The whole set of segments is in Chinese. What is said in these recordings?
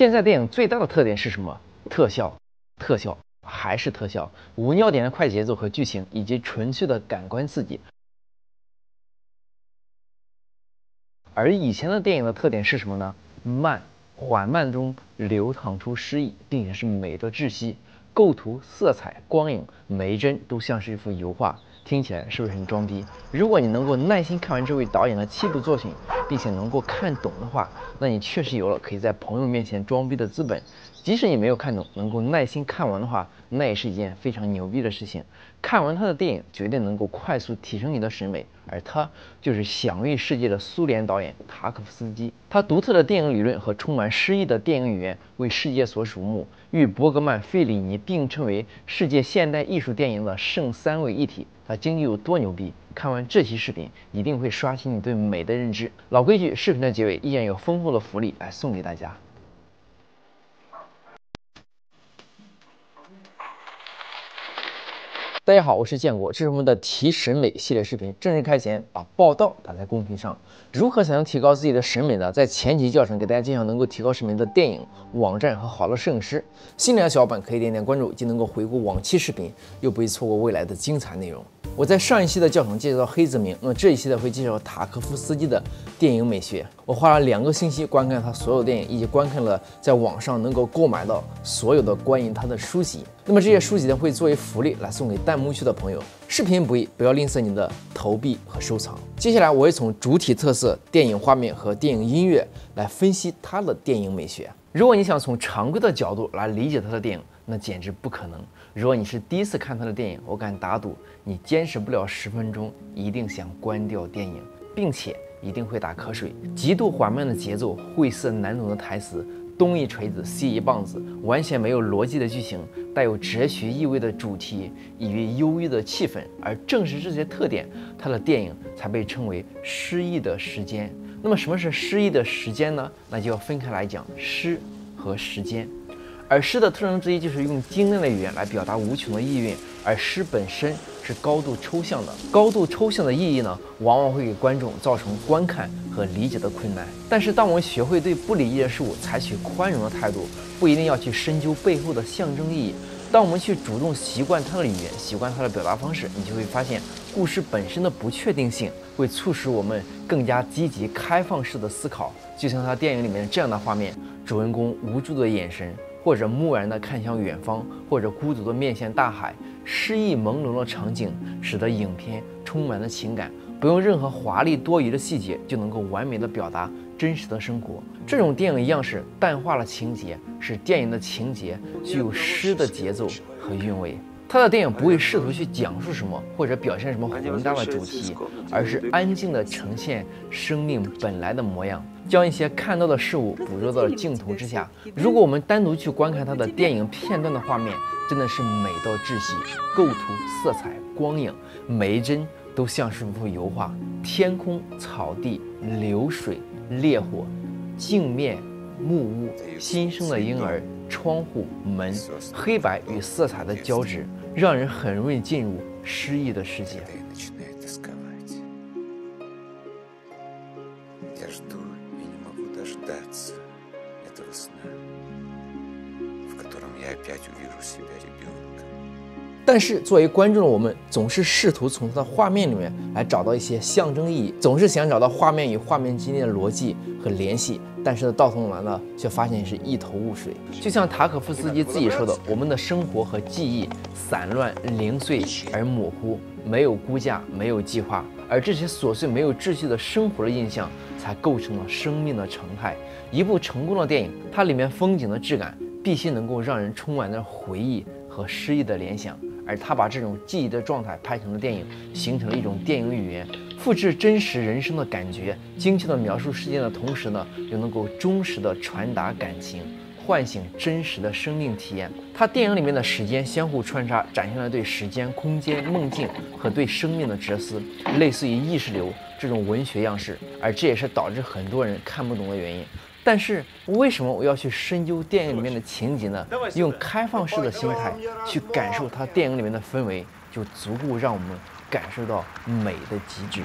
现在电影最大的特点是什么？特效，特效，还是特效，无尿点的快节奏和剧情，以及纯粹的感官刺激。而以前的电影的特点是什么呢？慢，缓慢中流淌出诗意，并且是美的窒息。构图、色彩、光影，每一帧都像是一幅油画。听起来是不是很装逼？如果你能够耐心看完这位导演的七部作品，并且能够看懂的话，那你确实有了可以在朋友面前装逼的资本。即使你没有看懂，能够耐心看完的话，那也是一件非常牛逼的事情。看完他的电影，绝对能够快速提升你的审美。而他就是享誉世界的苏联导演塔可夫斯基。他独特的电影理论和充满诗意的电影语言为世界所瞩目，与伯格曼、费里尼并称为世界现代艺术电影的圣三位一体。他究竟有多牛逼？看完这期视频，一定会刷新你对美的认知。老规矩，视频的结尾依然有丰富的福利来送给大家。大家好，我是建国，这是我们的提审美系列视频。正式开前，把报道打在公屏上。如何才能提高自己的审美呢？在前期教程给大家介绍能够提高审美的电影、网站和好的摄影师。新来的小伙伴可以点点关注，既能够回顾往期视频，又不会错过未来的精彩内容。我在上一期的教程介绍黑泽明，那么这一期呢会介绍塔科夫斯基的电影美学。我花了两个星期观看他所有电影，以及观看了在网上能够购买到所有的关于他的书籍。那么这些书籍呢会作为福利来送给弹幕区的朋友。视频不易，不要吝啬你的投币和收藏。接下来我会从主体特色、电影画面和电影音乐来分析他的电影美学。如果你想从常规的角度来理解他的电影，那简直不可能。如果你是第一次看他的电影，我敢打赌你坚持不了十分钟，一定想关掉电影，并且。一定会打瞌睡，极度缓慢的节奏，晦涩难懂的台词，东一锤子西一棒子，完全没有逻辑的剧情，带有哲学意味的主题，以及忧郁的气氛，而正是这些特点，他的电影才被称为诗意的时间。那么什么是诗意的时间呢？那就要分开来讲诗和时间。而诗的特征之一就是用精炼的语言来表达无穷的意蕴，而诗本身是高度抽象的。高度抽象的意义呢，往往会给观众造成观看和理解的困难。但是，当我们学会对不理解的事物采取宽容的态度，不一定要去深究背后的象征意义。当我们去主动习惯它的语言，习惯它的表达方式，你就会发现，故事本身的不确定性会促使我们更加积极、开放式的思考。就像他电影里面这样的画面，主人公无助的眼神。或者木然地看向远方，或者孤独地面向大海，诗意朦胧的场景使得影片充满了情感，不用任何华丽多余的细节就能够完美地表达真实的生活。这种电影样式淡化了情节，使电影的情节具有诗的节奏和韵味。他的电影不会试图去讲述什么，或者表现什么宏大的主题，而是安静地呈现生命本来的模样，将一些看到的事物捕捉到了镜头之下。如果我们单独去观看他的电影片段的画面，真的是美到窒息，构图、色彩、光影，每一帧都像是幅油画。天空、草地、流水、烈火、镜面、木屋、新生的婴儿、窗户、门，黑白与色彩的交织。让人很容易进入诗意的世界。但是作为观众的我们，总是试图从他的画面里面来找到一些象征意义，总是想找到画面与画面之间的逻辑和联系。但是呢，到头来呢，却发现是一头雾水。就像塔可夫斯基自己说的：“我们的生活和记忆散乱、零碎而模糊，没有估价，没有计划，而这些琐碎、没有秩序的生活的印象，才构成了生命的常态。”一部成功的电影，它里面风景的质感必须能够让人充满着回忆和诗意的联想。而他把这种记忆的状态拍成了电影，形成了一种电影语言，复制真实人生的感觉，精确的描述事件的同时呢，又能够忠实的传达感情，唤醒真实的生命体验。他电影里面的时间相互穿插，展现了对时间、空间、梦境和对生命的哲思，类似于意识流这种文学样式，而这也是导致很多人看不懂的原因。但是为什么我要去深究电影里面的情节呢？用开放式的心态去感受它电影里面的氛围，就足够让我们感受到美的极致。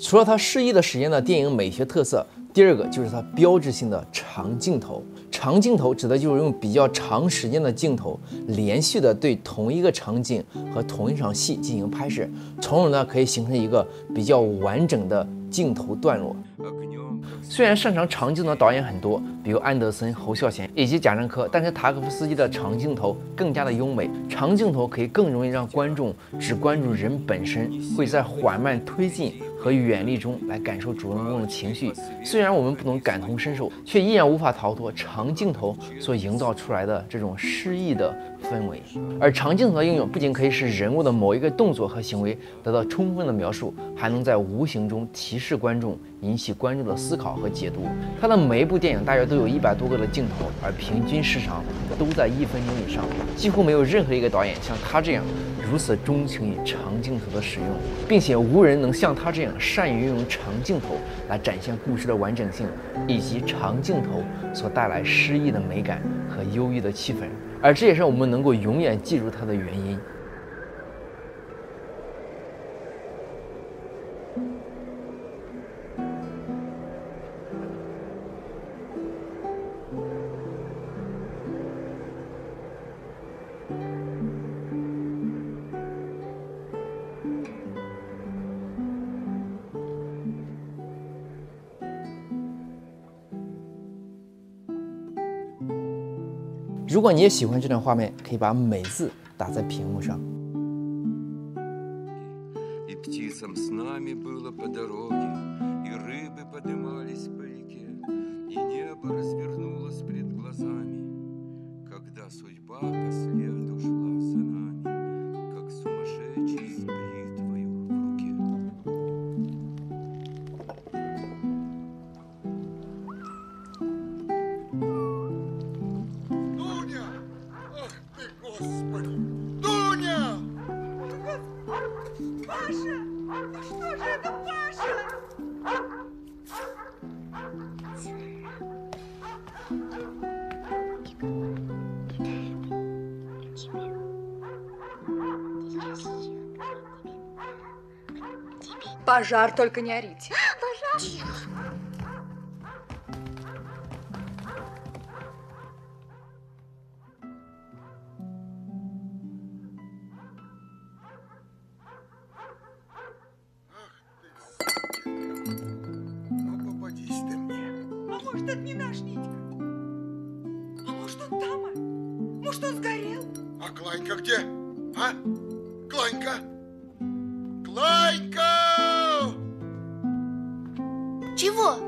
除了它适宜的时间的电影美学特色，第二个就是它标志性的长镜头。长镜头指的就是用比较长时间的镜头，连续的对同一个场景和同一场戏进行拍摄，从而呢可以形成一个比较完整的镜头段落。虽然擅长长镜头的导演很多，比如安德森、侯孝贤以及贾樟柯，但是塔可夫斯基的长镜头更加的优美。长镜头可以更容易让观众只关注人本身，会在缓慢推进和远离中来感受主人公的情绪。虽然我们不能感同身受，却依然无法逃脱长镜头所营造出来的这种诗意的氛围。而长镜头的应用不仅可以使人物的某一个动作和行为得到充分的描述，还能在无形中提示观众。引起观众的思考和解读。他的每一部电影大约都有一百多个的镜头，而平均时长都在一分钟以上。几乎没有任何一个导演像他这样如此钟情于长镜头的使用，并且无人能像他这样善于运用长镜头来展现故事的完整性，以及长镜头所带来诗意的美感和忧郁的气氛。而这也是我们能够永远记住他的原因。如果你也喜欢这段画面，可以把“美”字打在屏幕上。Пожар, только не орите. Пожар. Тихо. Может, это не наш Митька? А может, он там? Может, он сгорел? А Кланька где? А? Кланька? Кланька! 师傅。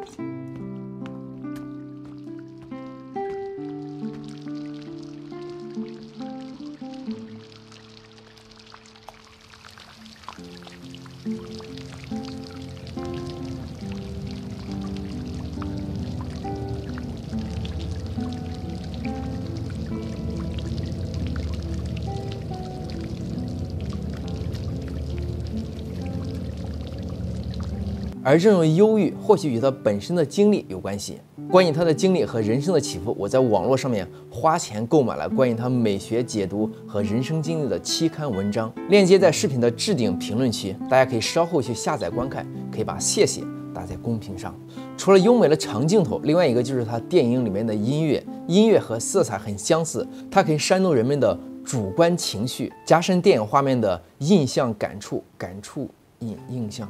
而这种忧郁或许与他本身的经历有关系。关于他的经历和人生的起伏，我在网络上面花钱购买了关于他美学解读和人生经历的期刊文章，链接在视频的置顶评论区，大家可以稍后去下载观看。可以把谢谢打在公屏上。除了优美的长镜头，另外一个就是他电影里面的音乐，音乐和色彩很相似，它可以煽动人们的主观情绪，加深电影画面的印象感触，感触印印象。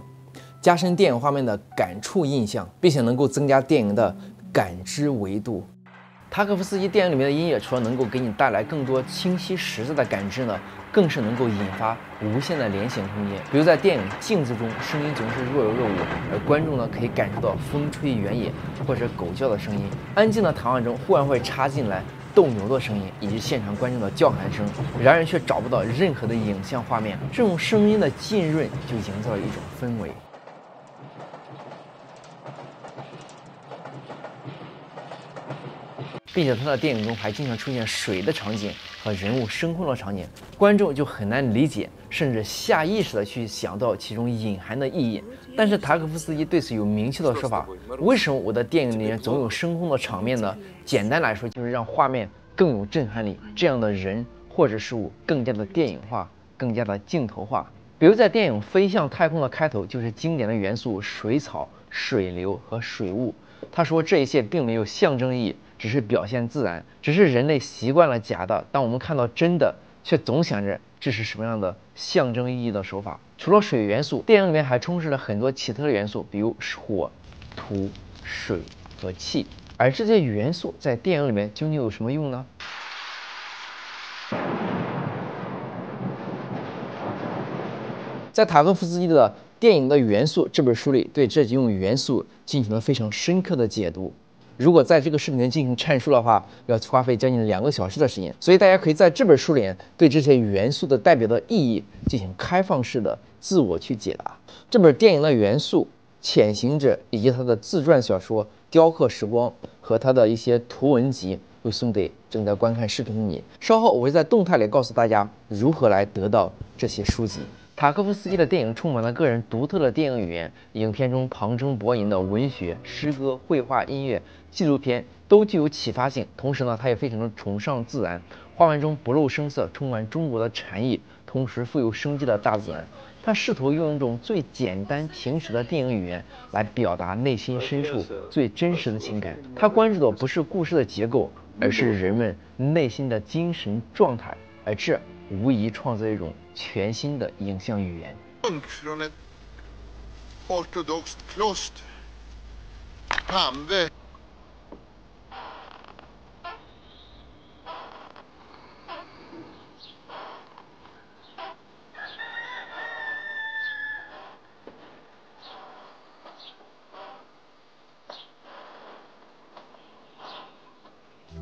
加深电影画面的感触印象，并且能够增加电影的感知维度。塔可夫斯基电影里面的音乐，除了能够给你带来更多清晰实在的感知呢，更是能够引发无限的联想空间。比如在电影《镜子》中，声音总是若有若无，而观众呢可以感受到风吹原野或者狗叫的声音。安静的谈话中，忽然会插进来斗牛的声音以及现场观众的叫喊声，然而却找不到任何的影像画面。这种声音的浸润，就营造了一种氛围。并且他的电影中还经常出现水的场景和人物升空的场景，观众就很难理解，甚至下意识的去想到其中隐含的意义。但是塔可夫斯基对此有明确的说法：为什么我的电影里面总有升空的场面呢？简单来说，就是让画面更有震撼力，这样的人或者事物更加的电影化，更加的镜头化。比如在电影《飞向太空》的开头，就是经典的元素水草、水流和水雾。他说这一切并没有象征意义，只是表现自然，只是人类习惯了假的，当我们看到真的，却总想着这是什么样的象征意义的手法。除了水元素，电影里面还充斥了很多奇特的元素，比如火、土、水和气。而这些元素在电影里面究竟有什么用呢？在塔科夫斯基的《电影的元素》这本书里，对这几种元素进行了非常深刻的解读。如果在这个视频进行阐述的话，要花费将近两个小时的时间。所以大家可以在这本书里对这些元素的代表的意义进行开放式的自我去解答。这本《电影的元素》、《潜行者》以及他的自传小说《雕刻时光》和他的一些图文集，会送给正在观看视频的你。稍后我会在动态里告诉大家如何来得到这些书籍。塔科夫斯基的电影充满了个人独特的电影语言，影片中旁征博引的文学、诗歌、绘画、音乐、纪录片都具有启发性。同时呢，他也非常的崇尚自然，画面中不露声色，充满中国的禅意，同时富有生机的大自然。他试图用一种最简单平实的电影语言来表达内心深处最真实的情感。他关注的不是故事的结构，而是人们内心的精神状态，而这。无疑创造一种全新的影像语言。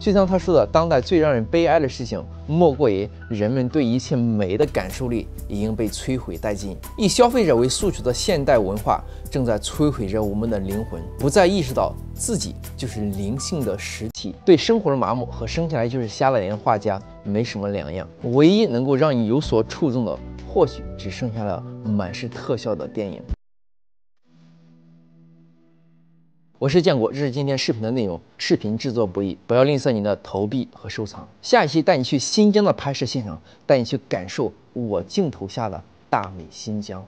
就像他说的，当代最让人悲哀的事情，莫过于人们对一切美的感受力已经被摧毁殆尽。以消费者为诉求的现代文化，正在摧毁着我们的灵魂，不再意识到自己就是灵性的实体。对生活的麻木和生下来就是瞎了眼的画家没什么两样。唯一能够让你有所触动的，或许只剩下了满是特效的电影。我是建国，这是今天视频的内容。视频制作不易，不要吝啬你的投币和收藏。下一期带你去新疆的拍摄现场，带你去感受我镜头下的大美新疆。